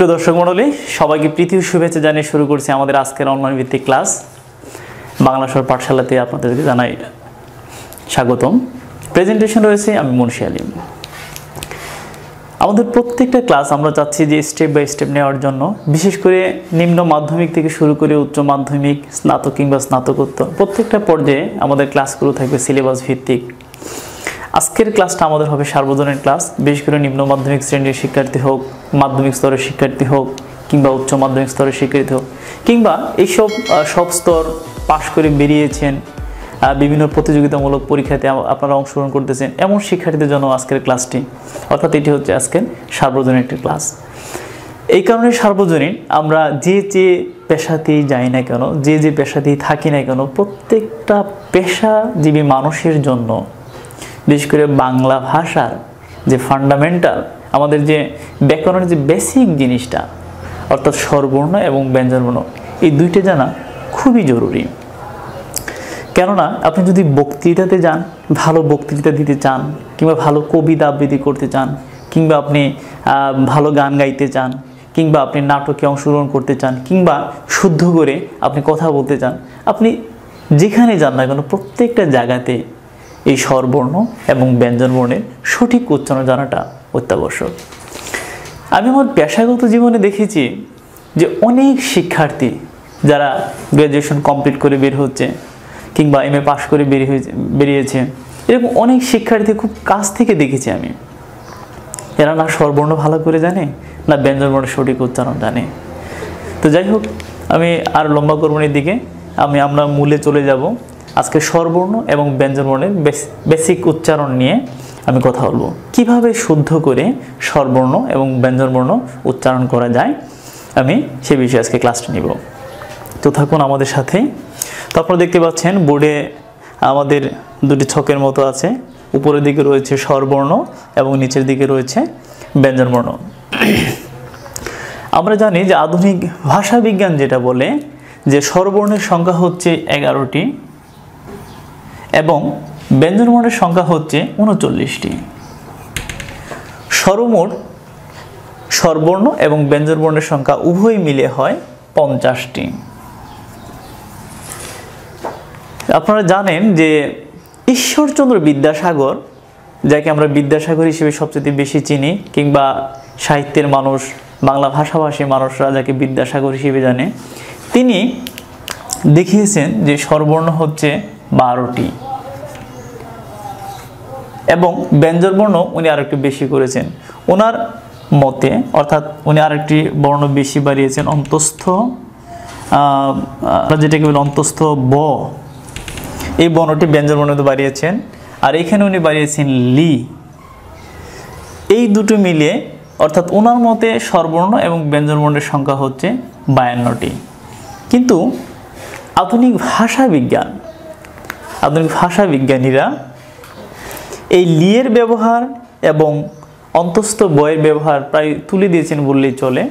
সুপ্রিয় দর্শক মণ্ডলী, সবাইকে পৃথিবীর শুভেচ্ছা জানিয়ে শুরু করছি আমাদের আজকের অনলাইন ভিত্তিক ক্লাস বাংলা স্বর পাঠশালাতে আপনাদেরকে জানাই স্বাগতম। প্রেজেন্টেশন রয়েছে আমি মুন্সি আলিম। আমাদের প্রত্যেকটা ক্লাস আমরা চাচ্ছি যে স্টেপ বাই স্টেপ নেওয়ার জন্য, বিশেষ করে নিম্ন মাধ্যমিক থেকে শুরু করে উচ্চ মাধ্যমিক, স্নাতক কিংবা স্নাতকোত্তর, প্রত্যেকটা পর্যায়ে আমাদের ক্লাসগুলো থাকবে সিলেবাস ভিত্তিক। আজকের ক্লাসটা আমাদের হবে সার্বজনীন ক্লাস বিশেষ করে নিম্ন মাধ্যমিক শ্রেণির শিক্ষার্থী হোক মাধ্যমিক স্তরের শিক্ষার্থী হোক কিংবা উচ্চ মাধ্যমিক স্তরের শিক্ষার্থী হোক, কিংবা এইসব সব স্তর পাশ করে বেরিয়েছেন বিভিন্ন প্রতিযোগিতামূলক পরীক্ষাতে আপনারা অংশগ্রহণ করতেছেন, এমন শিক্ষার্থীদের জন্য আজকের ক্লাসটি, অর্থাৎ এটি হচ্ছে আজকের সার্বজনীন একটি ক্লাস। এই কারণে সার্বজনীন আমরা যে যে পেশাতেই যাই না কেন, যে যে পেশাতেই থাকি না কেন, প্রত্যেকটা পেশাজীবী মানুষের জন্য, বিশেষ করে বাংলা ভাষার যে ফান্ডামেন্টাল আমাদের যে ব্যাকরণের যে বেসিক জিনিসটা, অর্থাৎ স্বরবর্ণ এবং ব্যঞ্জনবর্ণ, এই দুইটা জানা খুবই জরুরি। কেননা, আপনি যদি বক্তৃতাতে যান, ভালো বক্তৃতা দিতে চান, কিংবা ভালো কবিতা আবৃত্তি করতে চান, কিংবা আপনি ভালো গান গাইতে চান, কিংবা আপনি নাটকে অংশগ্রহণ করতে চান, কিংবা শুদ্ধ করে আপনি কথা বলতে চান, আপনি যেখানে যান না কেন, প্রত্যেকটা জায়গাতে এই স্বরবর্ণ এবং ব্যঞ্জনবর্ণের সঠিক উচ্চারণ জানাটা অত্যাবশ্যক। আমি আমার পেশাগত জীবনে দেখেছি যে অনেক শিক্ষার্থী যারা গ্র্যাজুয়েশন কমপ্লিট করে বের হচ্ছে কিংবা এম এ পাশ করে বেরিয়ে বেরিয়েছে, এরকম অনেক শিক্ষার্থী খুব কাছ থেকে দেখেছি আমি। এরা না স্বরবর্ণ ভালো করে জানে, না ব্যঞ্জনবর্ণের সঠিক উচ্চারণ জানে। তো যাই হোক, আমি আর লম্বা করবনের দিকে আমি, আমরা মূলে চলে যাব আজকে স্বরবর্ণ এবং ব্যঞ্জনবর্ণের বেসিক উচ্চারণ নিয়ে। আমি কথা বলব। কীভাবে শুদ্ধ করে স্বরবর্ণ এবং ব্যঞ্জনবর্ণ উচ্চারণ করা যায়, আমি সে বিষয়ে আজকে ক্লাসটা নিব। তো থাকুন আমাদের সাথে। তো আপনারা দেখতে পাচ্ছেন বোর্ডে আমাদের দুটি ছকের মতো আছে। উপরের দিকে রয়েছে স্বরবর্ণ এবং নিচের দিকে রয়েছে ব্যঞ্জনবর্ণ। আমরা জানি যে আধুনিক ভাষা বিজ্ঞান যেটা বলে যে স্বরবর্ণের সংখ্যা হচ্ছে এগারোটি এবং ব্যঞ্জনবর্ণের সংখ্যা হচ্ছে উনচল্লিশটি। সর্বমোট স্বরবর্ণ এবং ব্যঞ্জনবর্ণের সংখ্যা উভয় মিলে হয় পঞ্চাশটি। আপনারা জানেন যে ঈশ্বরচন্দ্র বিদ্যাসাগর, যাকে আমরা বিদ্যাসাগর হিসেবে সবচেয়ে বেশি চিনি, কিংবা সাহিত্যের মানুষ, বাংলা ভাষাভাষী মানুষরা যাকে বিদ্যাসাগর হিসেবে জানে, তিনি দেখিয়েছেন যে স্বরবর্ণ হচ্ছে বারোটি। এবং ব্যঞ্জনবর্ণ উনি আরেকটু বেশি করেছেন। ওনার মতে, অর্থাৎ উনি আরেকটি বর্ণ বেশি বাড়িয়েছেন, অন্তস্থ যেটাকে বলি অন্তস্থ ব। এই বর্ণটি ব্যঞ্জনবর্ণতে বাড়িয়েছেন। আর এখানে উনি বাড়িয়েছেন লি। এই দুটো মিলিয়ে অর্থাৎ ওনার মতে স্বরবর্ণ এবং ব্যঞ্জনবর্ণের সংখ্যা হচ্ছে বায়ান্নটি। কিন্তু আধুনিক ভাষা বিজ্ঞান আধুনিক ভাষা বিজ্ঞানীরা এই লিয়ের ব্যবহার এবং অন্তস্থ বয়ের ব্যবহার প্রায় তুলে দিয়েছেন বললেই চলে।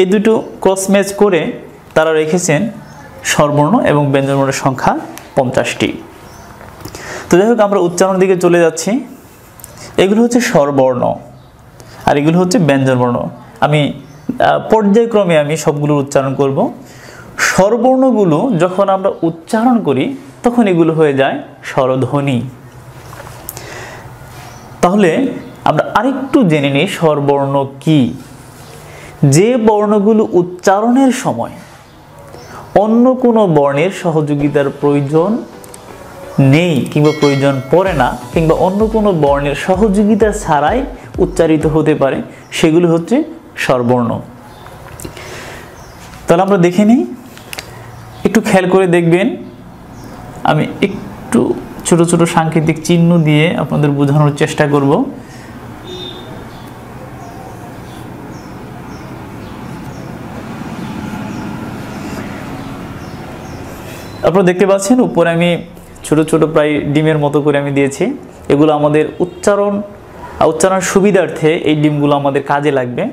এই দুটো ক্রস ম্যাচ করে তারা রেখেছেন স্বরবর্ণ এবং ব্যঞ্জনবর্ণের সংখ্যা পঞ্চাশটি। তো যাই হোক, আমরা উচ্চারণের দিকে চলে যাচ্ছি। এগুলো হচ্ছে স্বরবর্ণ আর এগুলো হচ্ছে ব্যঞ্জনবর্ণ আমি পর্যায়ক্রমে আমি সবগুলোর উচ্চারণ করব। স্বরবর্ণগুলো যখন আমরা উচ্চারণ করি, তখন এগুলো হয়ে যায় স্বরধ্বনি। তাহলে আমরা আরেকটু জেনে নিই স্বরবর্ণ কি। যে বর্ণগুলো উচ্চারণের সময় অন্য কোনো বর্ণের সহযোগিতার প্রয়োজন নেই কিংবা প্রয়োজন পড়ে না, কিংবা অন্য কোনো বর্ণের সহযোগিতা ছাড়াই উচ্চারিত হতে পারে, সেগুলো হচ্ছে স্বরবর্ণ। তাহলে আমরা দেখে নিই। একটু খেয়াল করে দেখবেন। আমি একটু ছোট ছোট সাংকেতিক চিহ্ন দিয়ে আপনাদের বোঝানোর চেষ্টা করব। আপনারা দেখতে পাচ্ছেন, উপরে আমি ছোট ছোট প্রায় ডিমের মতো করে আমি দিয়েছি। এগুলো আমাদের উচ্চারণ উচ্চারণ সুবিধার্থে এই ডিমগুলো আমাদের কাজে লাগবে।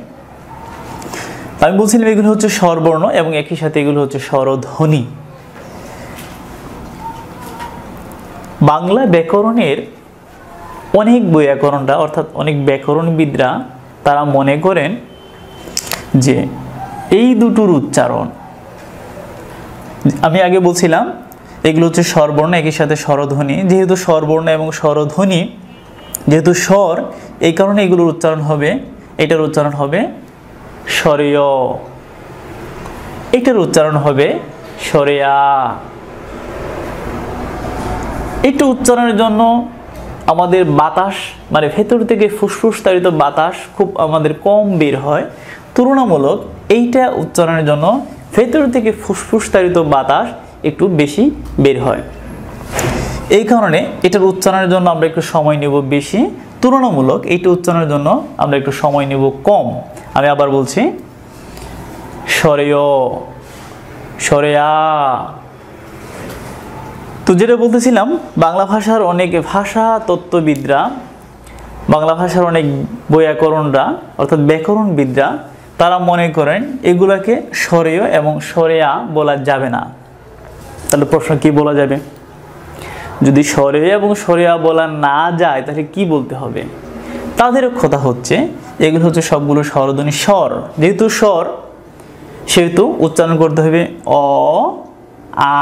আমি বলছিলাম এগুলো হচ্ছে স্বরবর্ণ এবং একই সাথে এগুলো হচ্ছে স্বরধ্বনি। বাংলা ব্যাকরণের অনেক বৈয়াকরণরা, অর্থাৎ অনেক ব্যাকরণবিদরা তারা মনে করেন যে এই দুটোর উচ্চারণ, আমি আগে বলছিলাম, এগুলো হচ্ছে স্বরবর্ণ, একই সাথে স্বরধ্বনি। যেহেতু স্বরবর্ণ এবং স্বরধ্বনি, যেহেতু স্বর, এই কারণে এগুলোর উচ্চারণ হবে, এটার উচ্চারণ হবে স্বরীয়। এটার উচ্চারণ হবে সরেয়া একটু উচ্চারণের জন্য আমাদের বাতাস মানে ভেতর থেকে ফুসফুস তাড়িত বাতাস খুব আমাদের কম বের হয়। তুলনামূলক এইটা উচ্চারণের জন্য ভেতর থেকে ফুসফুস তাড়িত বাতাস একটু বেশি বের হয়। এই কারণে এটার উচ্চারণের জন্য আমরা একটু সময় নেব বেশি। তুলনামূলক এইটা উচ্চারণের জন্য আমরা একটু সময় নেব কম। আমি আবার বলছি, সরেয়, সরেয়া তো যেটা বলতেছিলাম, বাংলা ভাষার অনেক ভাষা তত্ত্ববিদরা, বাংলা ভাষার অনেক বৈয়াকরণরা অর্থাৎ ব্যাকরণবিদরা, তারা মনে করেন এগুলাকে সরেয় এবং সরেয়া বলা যাবে না। তাহলে প্রশ্ন কি বলা যাবে? যদি সরেয়া এবং সরেয়া বলা না যায়, তাহলে কি বলতে হবে? তাদের কথা হচ্ছে, এগুলো হচ্ছে সবগুলো স্বরধ্বনি স্বর। যেহেতু স্বর, সেহেতু উচ্চারণ করতে হবে অ, আ।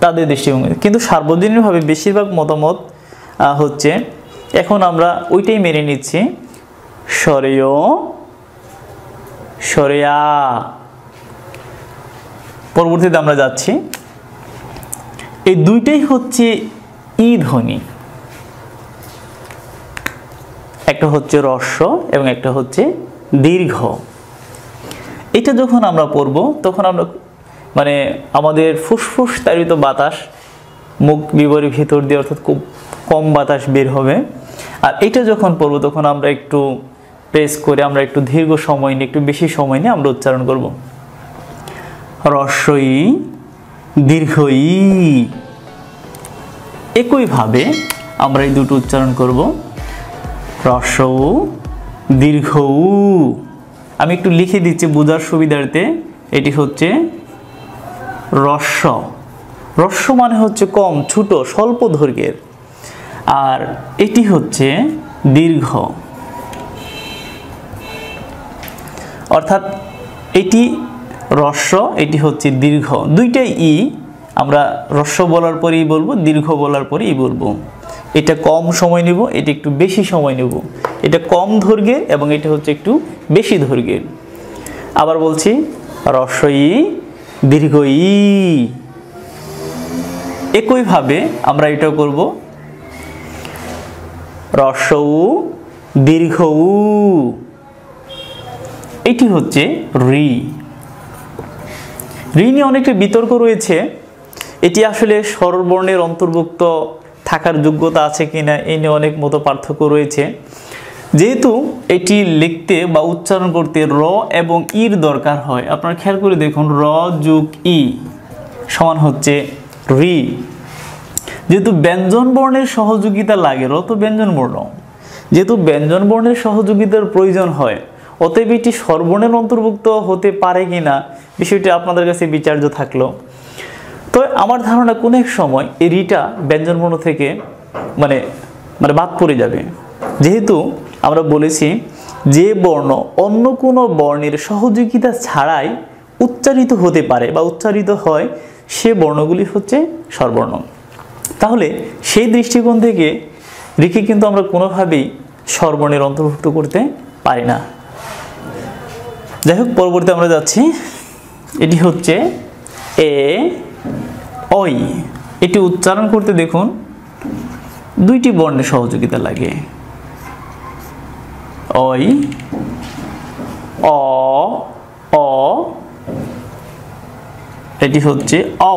তাদের দৃষ্টিভঙ্গি। কিন্তু সার্বজনীনভাবে বেশিরভাগ মতামত হচ্ছে এখন আমরা ওইটাই মেনে নিচ্ছি। সরেয়, সরেয়া। পরবর্তীতে আমরা যাচ্ছি। এই দুইটাই হচ্ছে ই ধ্বনি। একটা হচ্ছে রস্য এবং একটা হচ্ছে দীর্ঘ। এটা যখন আমরা পড়ব, তখন আমরা মানে আমাদের ফুসফুস তাড়িত বাতাস, মুখ বিবরের ভিতর দিয়ে অর্থাৎ খুব কম বাতাস বের হবে। আর এটা যখন পড়ব, তখন আমরা একটু প্রেস করে আমরা একটু দীর্ঘ সময় নিয়ে, একটু বেশি সময় নিয়ে আমরা উচ্চারণ করব। রস্যই দীর্ঘই একইভাবে আমরা এই দুটো উচ্চারণ করব। রস্য দীর্ঘ আমি একটু লিখে দিচ্ছি বোঝার সুবিধার্থে। এটি হচ্ছে রস্য। রস্য মানে হচ্ছে কম, ছোট, স্বল্প দৈর্ঘ্যের। আর এটি হচ্ছে দীর্ঘ। অর্থাৎ এটি রস্য, এটি হচ্ছে দীর্ঘ। দুইটাই ই, আমরা রস্য বলার পরেই বলব, দীর্ঘ বলার পরেই বলব। এটা কম সময় নেব, এটা একটু বেশি সময় নেব। এটা কম দৈর্ঘ্যের এবং এটা হচ্ছে একটু বেশি দৈর্ঘ্যের। আবার বলছি রস্যই দীর্ঘ ই। একইভাবে আমরা এটা করব। রস্য দীর্ঘ উ। এটি হচ্ছে রি। রি নিয়ে অনেকটা বিতর্ক রয়েছে। এটি আসলে স্বরবর্ণের অন্তর্ভুক্ত থাকার যোগ্যতা আছে কিনা এই নিয়ে অনেক মতো পার্থক্য রয়েছে। যেহেতু এটি লিখতে বা উচ্চারণ করতে র এবং ইর দরকার হয়, আপনারা খেয়াল করে দেখুন, র যুগ ই সমান হচ্ছে রি। যেহেতু ব্যঞ্জন বর্ণের সহযোগিতা লাগে, র তো ব্যঞ্জন বর্ণ। যেহেতু ব্যঞ্জন বর্ণের সহযোগিতার প্রয়োজন হয়, অতএব এটি সর্বর্ণের অন্তর্ভুক্ত হতে পারে কিনা বিষয়টি আপনাদের কাছে বিচার্য থাকল। তো আমার ধারণা কোনো এক সময় এই রিটা ব্যঞ্জনবর্ণ থেকে মানে মানে বাদ পড়ে যাবে। যেহেতু আমরা বলেছি যে বর্ণ অন্য কোনো বর্ণের সহযোগিতা ছাড়াই উচ্চারিত হতে পারে বা উচ্চারিত হয়, সে বর্ণগুলি হচ্ছে স্বরবর্ণ। তাহলে সেই দৃষ্টিকোণ থেকে রিকে কিন্তু আমরা কোনোভাবেই স্বরবর্ণের অন্তর্ভুক্ত করতে পারি না। যাই হোক, পরবর্তী আমরা যাচ্ছি। এটি হচ্ছে এ ওই এটি উচ্চারণ করতে দেখুন, দুইটি বর্ণের সহযোগিতা লাগে। ওই অ অ, এটি হচ্ছে অ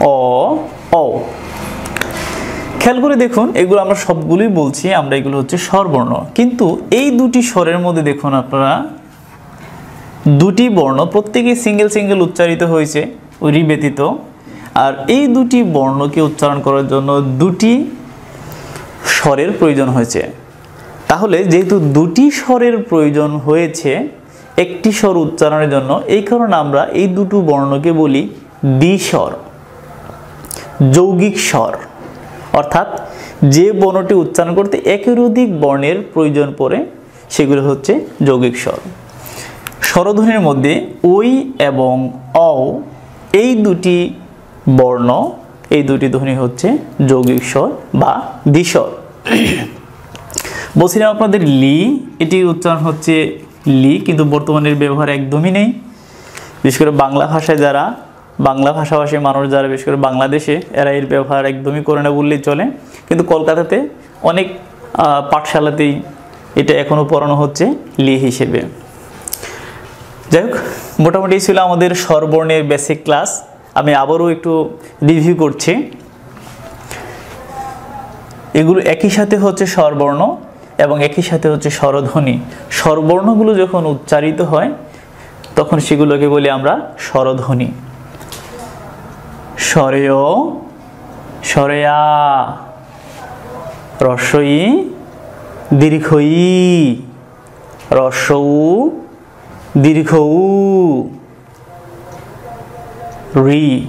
অ অ খেয়াল করে দেখুন, এগুলো আমরা সবগুলোই বলছি, আমরা এগুলো হচ্ছে স্বরবর্ণ। কিন্তু এই দুটি স্বরের মধ্যে দেখুন আপনারা, দুটি বর্ণ, প্রত্যেকেই সিঙ্গেল সিঙ্গেল উচ্চারিত হয়েছে, ওই ব্যতীত। আর এই দুটি বর্ণকে উচ্চারণ করার জন্য দুটি স্বরের প্রয়োজন হয়েছে। তাহলে যেহেতু দুটি স্বরের প্রয়োজন হয়েছে, একটি স্বর উচ্চারণের জন্য, এই কারণে আমরা এই দুটো বর্ণকে বলি দ্বিস্বর, যৌগিক স্বর। অর্থাৎ যে বর্ণটি উচ্চারণ করতে একের অধিক বর্ণের প্রয়োজন পড়ে, সেগুলো হচ্ছে যৌগিক স্বর। স্বরধ্বনির মধ্যে ওই এবং অ এই দুটি বর্ণ এই দুটি ধ্বনি হচ্ছে যৌগিক স্বর বা দ্বিস্বর। বলছিলাম আপনাদের লি, এটির উচ্চারণ হচ্ছে লি, কিন্তু বর্তমানের ব্যবহার একদমই নেই। বিশেষ করে বাংলা ভাষায় যারা, বাংলা ভাষাভাষী মানুষ যারা, বিশেষ করে বাংলাদেশে, এরা এর ব্যবহার একদমই করে না বললেই চলে। কিন্তু কলকাতাতে অনেক পাঠশালাতেই এটা এখনও পড়ানো হচ্ছে লি হিসেবে। যাই হোক, মোটামুটি ছিল আমাদের স্বরবর্ণের বেসিক ক্লাস আমি আবারও একটু রিভিউ করছি। এগুলো একই সাথে হচ্ছে স্বরবর্ণ এবং একই সাথে হচ্ছে স্বরধ্বনি। স্বরবর্ণগুলো যখন উচ্চারিত হয়, তখন সেগুলোকে বলি আমরা স্বরধ্বনি। স্বরেয়, স্বরেয়া রস্বই দীর্ঘই দীর্ঘ। উ রি।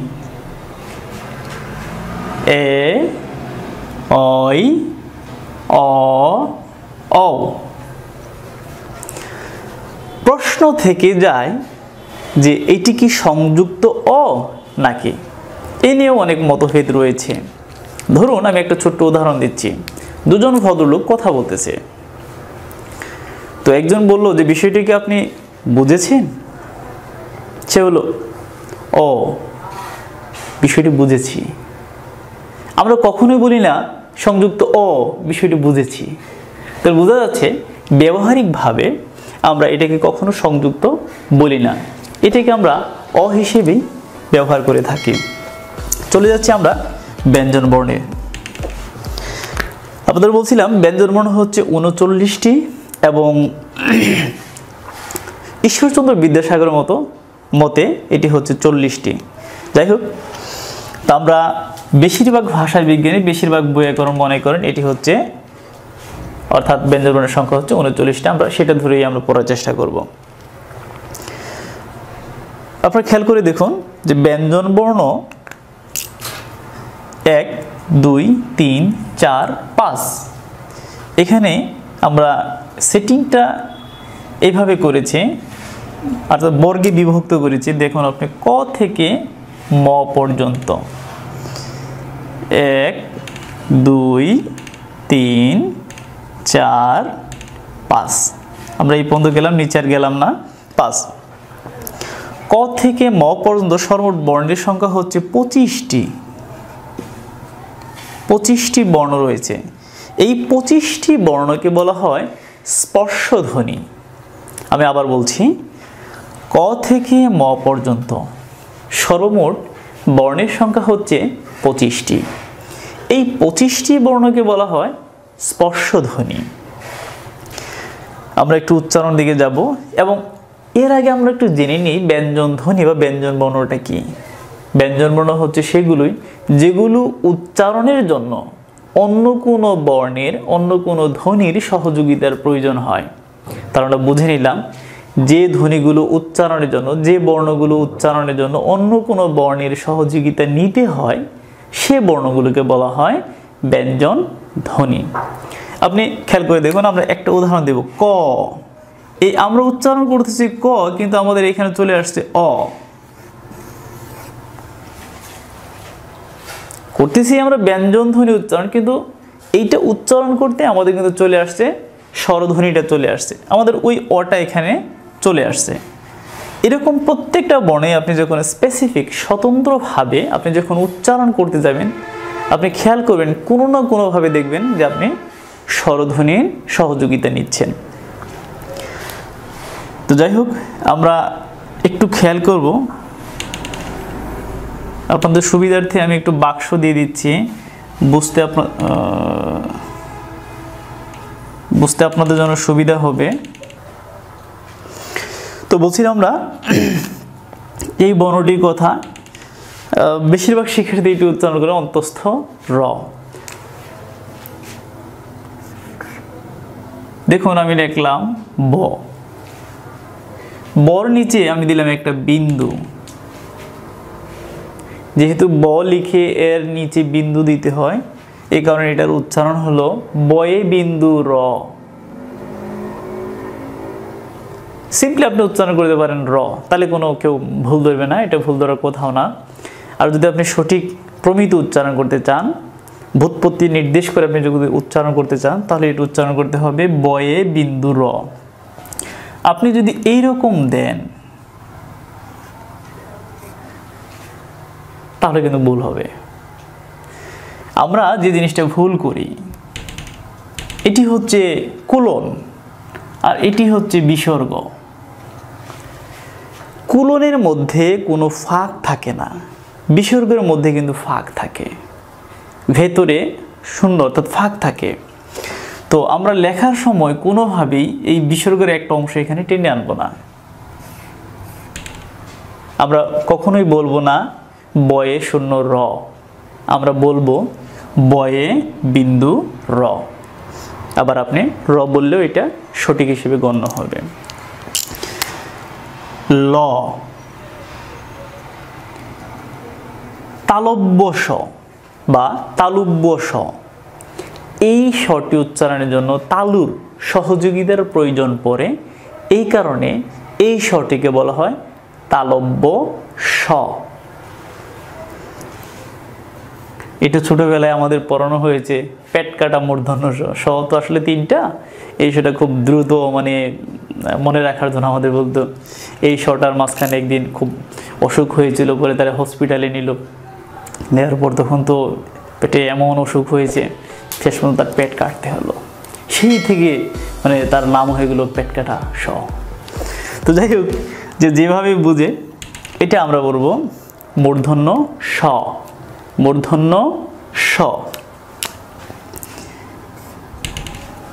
এ অই অ ও প্রশ্ন থেকে যায় যে এটি কি সংযুক্ত অ নাকি? এ নিয়েও অনেক মতভেদ রয়েছে। ধরুন, আমি একটা ছোট্ট উদাহরণ দিচ্ছি। দুজন ভদ্রলোক কথা বলতেছে। তো একজন বলল যে বিষয়টিকে আপনি বুঝেছেন? সে হলো ও, বিষয়টি বুঝেছি। আমরা কখনোই বলি না সংযুক্ত ও বিষয়টি বুঝেছি। তাহলে বোঝা যাচ্ছে ব্যবহারিকভাবে আমরা এটাকে কখনো সংযুক্ত বলি না। এটাকে আমরা অ হিসেবেই ব্যবহার করে থাকি। চলে যাচ্ছি আমরা ব্যঞ্জন বর্ণে। আপনাদের বলছিলাম ব্যঞ্জন বর্ণ হচ্ছে উনচল্লিশটি এবং ঈশ্বরচন্দ্র বিদ্যাসাগরের মতো মতে এটি হচ্ছে চল্লিশটি। যাই হোক, তা আমরা বেশিরভাগ ভাষা বিজ্ঞানী বেশিরভাগ বইয়াকরণ মনে করেন এটি হচ্ছে, অর্থাৎ ব্যঞ্জনবর্ণের সংখ্যা হচ্ছে উনচল্লিশটা। আমরা সেটা ধরেই আমরা পড়ার চেষ্টা করব। আপনারা খেয়াল করে দেখুন যে ব্যঞ্জন বর্ণ এক, দুই, তিন, চার, পাঁচ। এখানে আমরা সেটিংটা এইভাবে করেছি অর্থাৎ বর্গে বিভক্ত করেছি, দেখুন আপনি ক থেকে ম পর্যন্ত। এক, দুই, তিন, চার, পাঁচ। আমরা এই পর্যন্ত গেলাম নিচে আর গেলাম না, পাঁচ। ক থেকে ম পর্যন্ত সর্বমোট বর্ণের সংখ্যা হচ্ছে পঁচিশটি। পঁচিশটি বর্ণ রয়েছে। এই পঁচিশটি বর্ণকে বলা হয় স্পর্শধ্বনি। আমি আবার বলছি ক থেকে ম পর্যন্ত। সর্বমোট বর্ণের সংখ্যা হচ্ছে পঁচিশটি। এই পঁচিশটি বর্ণকে বলা হয় স্পর্শধ্বনি। আমরা একটু উচ্চারণ দিকে যাব এবং এর আগে আমরা একটু জেনে নিই ব্যঞ্জন ধ্বনি বা ব্যঞ্জন বর্ণটা কি। ব্যঞ্জন বর্ণ হচ্ছে সেগুলোই যেগুলো উচ্চারণের জন্য অন্য কোনো বর্ণের, অন্য কোনো ধ্বনির সহযোগিতার প্রয়োজন হয়। তার আমরা বুঝে নিলাম যে ধ্বনিগুলো উচ্চারণের জন্য, যে বর্ণগুলো উচ্চারণের জন্য অন্য কোনো বর্ণের সহযোগিতা নিতে হয়, সে বর্ণগুলোকে বলা হয় ব্যঞ্জন ধ্বনি। আপনি খেয়াল করে দেখুন, আমরা একটা উদাহরণ দেব, ক। এই আমরা উচ্চারণ করতেছি ক, কিন্তু আমাদের এখানে চলে আসছে অ। করতেছি আমরা ব্যঞ্জন ধ্বনি উচ্চারণ, কিন্তু এইটা উচ্চারণ করতে আমাদের কিন্তু চলে আসছে, স্বরধ্বনিটা চলে আসছে। আমাদের ওই অটা এখানে চলে আসছে। এরকম প্রত্যেকটা বর্ণে আপনি যখন স্পেসিফিক স্বতন্ত্রভাবে আপনি যখন উচ্চারণ করতে যাবেন, আপনি খেয়াল করবেন, কোনো না কোনোভাবে দেখবেন যে আপনি স্বরধ্বনির সহযোগিতা নিচ্ছেন। তো যাই হোক, আমরা একটু খেয়াল করব। আপনাদের সুবিধার্থে আমি একটু বাক্স দিয়ে দিচ্ছি। বুঝতে আপনার বুঝতে আপনাদের জন্য সুবিধা হবে। তো বলছিলাম আমরা, এই বর্ণটির কথা বেশিরভাগ শিক্ষার্থী এটি উচ্চারণ করে অন্তস্থ র। দেখুন, আমি লিখলাম ব। বর নিচে আমি দিলাম একটা বিন্দু। যেহেতু ব লিখে এর নিচে বিন্দু দিতে হয়, এই কারণে এটার উচ্চারণ হলো বয়ে বিন্দু র। সিম্পলি আপনি উচ্চারণ করতে পারেন র। তাহলে কোনো কেউ ভুল ধরবে না, এটা ভুল ধরার কোথাও না। আর যদি আপনি সঠিক প্রমিত উচ্চারণ করতে চান, ভূতপত্তি নির্দেশ করে আপনি যদি উচ্চারণ করতে চান, তাহলে এটা উচ্চারণ করতে হবে বয়ে বিন্দু র। আপনি যদি এই রকম দেন, তাহলে কিন্তু ভুল হবে। আমরা যে জিনিসটা ভুল করি, এটি হচ্ছে কুলন, আর এটি হচ্ছে বিসর্গ। কুলনের মধ্যে কোনো ফাঁক থাকে না। বিসর্গের মধ্যে কিন্তু ফাঁক থাকে। ভেতরে শূন্য অর্থাৎ ফাঁক থাকে। তো আমরা লেখার সময় কোনোভাবেই এই বিসর্গের একটা অংশ এখানে টেনে আনব না। আমরা কখনোই বলব না, বয়ে শূন্য র। আমরা বলব, বয়ে বিন্দু র। আবার আপনি র বললেও এটা সঠিক হিসেবে গণ্য হবে। ল। তালব্য স বা তালুব্য স এই স্বরটি উচ্চারণের জন্য তালুর সহযোগিতার প্রয়োজন পড়ে। এই কারণে এই স্বরটিকে বলা হয় তালব্য স এটা ছোটোবেলায় আমাদের পড়ানো হয়েছে। পেট কাটা মূর্ধন্য স তো আসলে তিনটা। এই সেটা খুব দ্রুত মানে মনে রাখার জন্য আমাদের বলতো, এই শটার মাঝখানে একদিন খুব অসুখ হয়েছিল বলে তারা হসপিটালে নিল। নেওয়ার পর তখন তো পেটে এমন অসুখ হয়েছে, শেষ পর্যন্ত তার পেট কাটতে হলো। সেই থেকে মানে তার নাম হয়ে গেলো পেট কাটা স তো যাই হোক, যে যেভাবে বুঝে, এটা আমরা বলব মূর্ধন্য স মূর্ধন্য স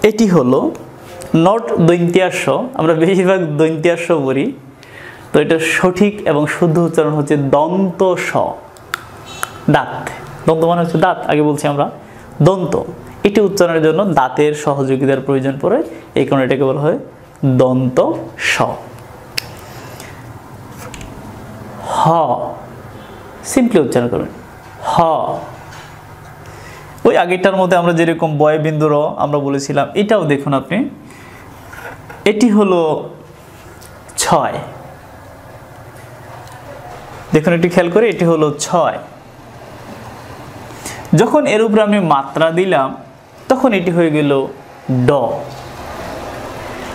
এটি হলো নট দৈন্তিয়াস আমরা বেশিরভাগ দৈন্তিয়াস বলি তো এটা সঠিক এবং শুদ্ধ উচ্চারণ হচ্ছে দন্ত স দাঁত। দন্ত মানে হচ্ছে দাঁত, আগে বলছি আমরা। দন্ত। এটি উচ্চারণের জন্য দাঁতের সহযোগিতার প্রয়োজন পড়ে, এই কারণে এটাকে বলা হয় দন্ত স হ। সিম্পলি উচ্চারণ করবেন। হ। ওই আগেরটার মধ্যে আমরা যেরকম বয় বিন্দুর আমরা বলেছিলাম, এটাও দেখুন আপনি। এটি হলো ছয়। দেখুন এটি খেয়াল করে, এটি হলো ছয়। যখন এর উপরে আমি মাত্রা দিলাম, তখন এটি হয়ে গেল ড।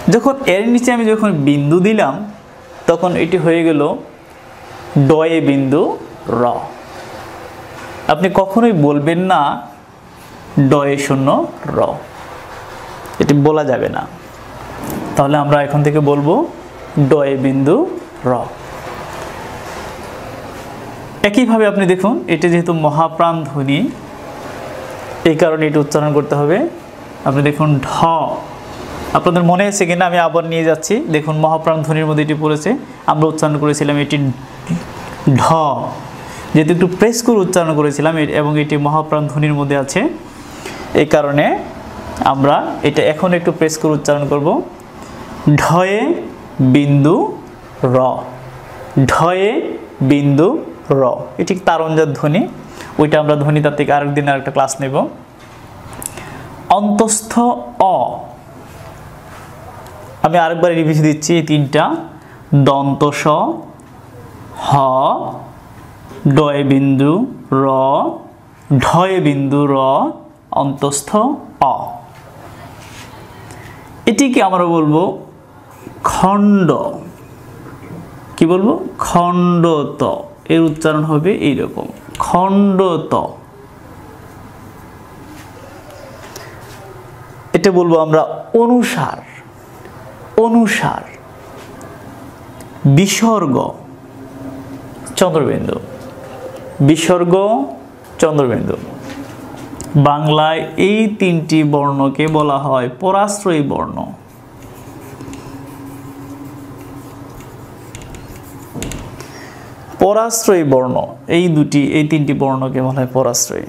যখন এর নিচে আমি যখন বিন্দু দিলাম, তখন এটি হয়ে গেল ডয়ে বিন্দু র। আপনি কখনোই বলবেন না ডয়ে শূন্য র। এটি বলা যাবে না। তাহলে আমরা এখন থেকে বলব ডয়ে বিন্দু র। একইভাবে আপনি দেখুন, এটি যেহেতু মহাপ্রাণ ধ্বনি, এই কারণে এটি উচ্চারণ করতে হবে। আপনি দেখুন, ঢ। আপনাদের মনে আছে কিনা? আমি আবার নিয়ে যাচ্ছি। দেখুন, মহাপ্রাণ ধ্বনির মধ্যে এটি পড়েছে। আমরা উচ্চারণ করেছিলাম এটি ঢ। যেহেতু একটু প্রেস করে উচ্চারণ করেছিলাম এবং এটি মহাপ্রাণ ধ্বনির মধ্যে আছে। এই কারণে আমরা এটা এখন একটু প্রেস করে উচ্চারণ করব। ঢয়ে বিন্দু র। ঢয়ে বিন্দু র। এটি তারঞ্জার ধ্বনি। ওইটা আমরা ধ্বনিতার থেকে আরেকদিন আরেকটা ক্লাস নেব। অন্তস্থ অ। আমি আরেকবার রিভিউ দিচ্ছি এই তিনটা। দন্তস, হ, ডয় বিন্দু, র, ঢয় বিন্দু, র, অন্তস্থ, অ। এটিকে আমরা বলব খণ্ড। কি বলব? খণ্ডত। এর উচ্চারণ হবে এইরকম। খণ্ডত। এটা বলব আমরা অনুসার। অনুসার। বিসর্গ। চন্দ্রবিন্দু। বিসর্গ, চন্দ্রবিন্দু। বাংলায় এই তিনটি বর্ণকে বলা হয় পরাশ্রয়ী বর্ণ। পরাশ্রয়ী বর্ণ। এই দুটি, এই তিনটি বর্ণকে বলা হয় পরাশ্রয়ী।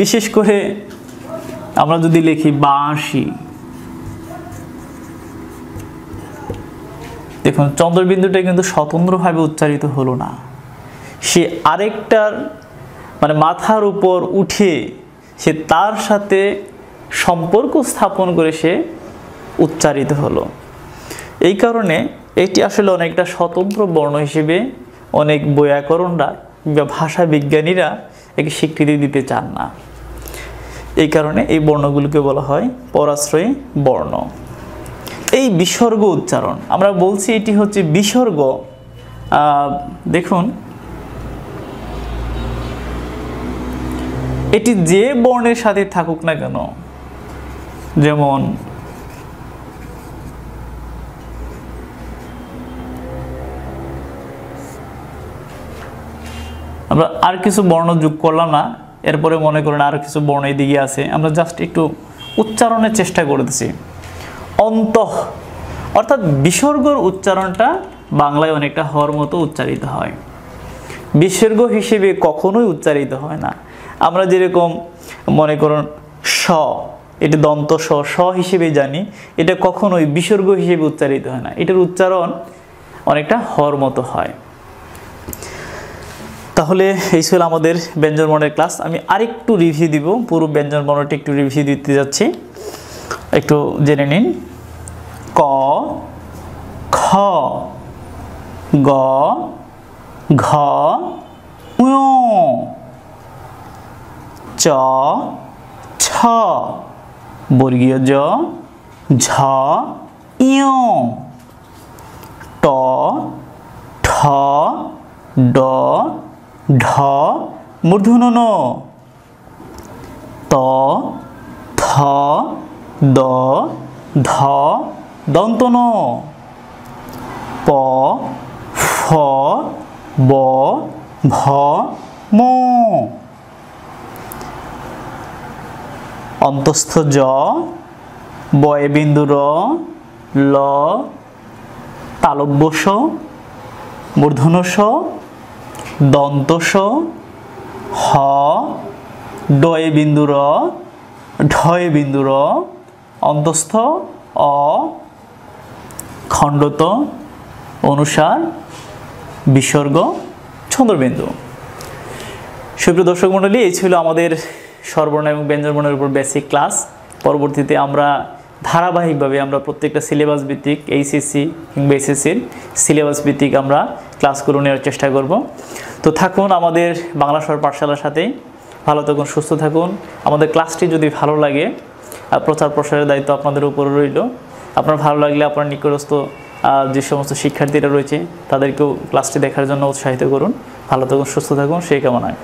বিশেষ করে আমরা যদি লিখি বাঁশি। দেখুন, চন্দ্রবিন্দুটা কিন্তু স্বতন্ত্রভাবে উচ্চারিত হলো না। সে আরেকটার মানে মাথার উপর উঠে সে তার সাথে সম্পর্ক স্থাপন করে সে উচ্চারিত হলো। এই কারণে এটি আসলে অনেকটা স্বতন্ত্র বর্ণ হিসেবে অনেক বৈয়াকরণরা বা ভাষা বিজ্ঞানীরা একে স্বীকৃতি দিতে চান না। এই কারণে এই বর্ণগুলোকে বলা হয় পরাশ্রয়ী বর্ণ। এই বিসর্গ উচ্চারণ, আমরা বলছি এটি হচ্ছে বিসর্গ। দেখুন। এটি যে বর্ণের সাথে থাকুক না কেন, যেমন আমরা আর কিছু বর্ণ যোগ করলাম না। এরপরে মনে করেন আর কিছু বর্ণ এদিকে আছে। আমরা জাস্ট একটু উচ্চারণের চেষ্টা করতেছি অন্তঃ, অর্থাৎ বিসর্গর উচ্চারণটা বাংলায় অনেকটা হওয়ার মতো উচ্চারিত হয়। বিসর্গ হিসেবে কখনোই উচ্চারিত হয় না। আমরা যেরকম মনে করুন স, এটি দন্ত স স হিসেবে জানি, এটা কখনোই বিসর্গ হিসেবে উচ্চারিত হয় না। এটার উচ্চারণ অনেকটা হর মতো হয়। তাহলে এই ছিল আমাদের ব্যঞ্জন বর্ণের ক্লাস আমি আরেকটু রিভিউ দিব, পুরো ব্যঞ্জন বর্ণটি একটু রিভিউ দিতে যাচ্ছি। একটু জেনে নিন। ক, খ, গ, ঘ চ, ছ, বর্গীয় জ, ঝ ইয় ট, ঠ, ড ঢ মূর্ধন্য ন ত, থ, দ, ধ দন্ত ন প, ফ, ব, ভ, ম। অন্তস্থ জ বয়ে বিন্দু ল, তালব্য স মূর্ধন্য স দন্ত স হ, ডয়ে বিন্দু র ঢয়ে বিন্দু র অন্তস্থ, অ, খণ্ডত, অনুসার, বিসর্গ ছন্দ্রবিন্দু সুপ্রিয় দর্শক মণ্ডলী, এই ছিল আমাদের স্বরবর্ণ এবং ব্যঞ্জনবর্ণের উপর বেসিক ক্লাস পরবর্তীতে আমরা ধারাবাহিকভাবে আমরা প্রত্যেকটা সিলেবাস ভিত্তিক এইচএসসি কিংবা এসএসসির সিলেবাস ভিত্তিক আমরা ক্লাসগুলো নেওয়ার চেষ্টা করব। তো থাকুন আমাদের বাংলা স্বর পাঠশালার সাথেই ভালো থাকুন, সুস্থ থাকুন। আমাদের ক্লাসটি যদি ভালো লাগে, আর প্রচার প্রসারের দায়িত্ব আপনাদের উপর রইল। আপনার ভালো লাগলে আপনার নিকটস্থ যে সমস্ত শিক্ষার্থীরা রয়েছে, তাদেরকেও ক্লাসটি দেখার জন্য উৎসাহিত করুন। ভালো থাকুন, সুস্থ থাকুন, সেই কামনায়।